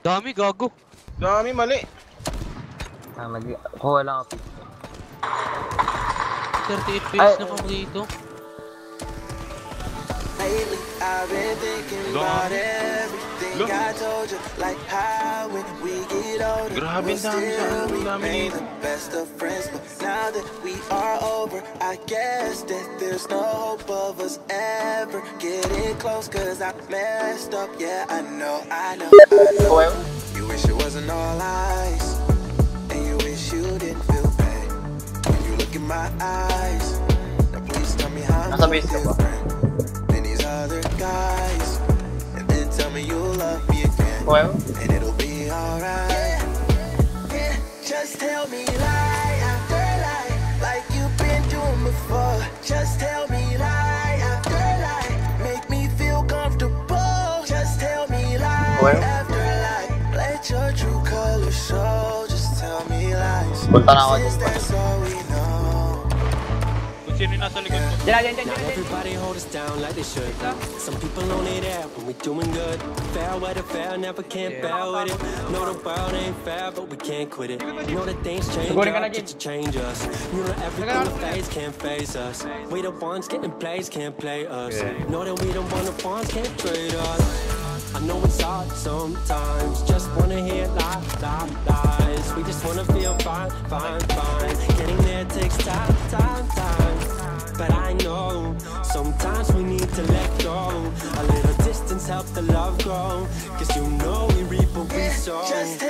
Dami, gago. Dami, mali. Ang nag... Kuha lang ako. 38 page na kami dito. Don't. Go about on. I told you, like how when we get older, Grabe, we'll ang dami sa still ano, ang dami remain the best of friends. But now that we are over, I guess that there's no hope of us ever getting close. Cause I messed up, yeah, I know, I know, I know. Kuha yun? You wish it wasn't all lies, and you wish you didn't feel pain. When you look in my eyes, now please tell me how I'm base ka ba? different than these other guys, again, and it'll be alright. Yeah, yeah, just tell me lie after lie, like you've been doing before. Just tell me lie after lie, make me feel comfortable. Just tell me lie Well. after lie, let your true colors show. Just tell me lies. Punta na ako Since that's sino nasa likod ko. Everybody hold us down like they should. Some people only there when we doing good. Fair weather, fair, never can't bear with it. Know the world ain't fair, but we can't quit it. Know that things change Siguro ka na, up just to change us. You know everything we face can't face us. We the ones getting plays can't play us. Know that we the one the ones can't trade us. I know it's hard sometimes. Just wanna hear lies, lies, lies. We just wanna feel fine, fine, fine. Getting there takes time, time, time. But I know sometimes we need to let go. A little distance helps the love grow. Cause you know we reap what we sow. Just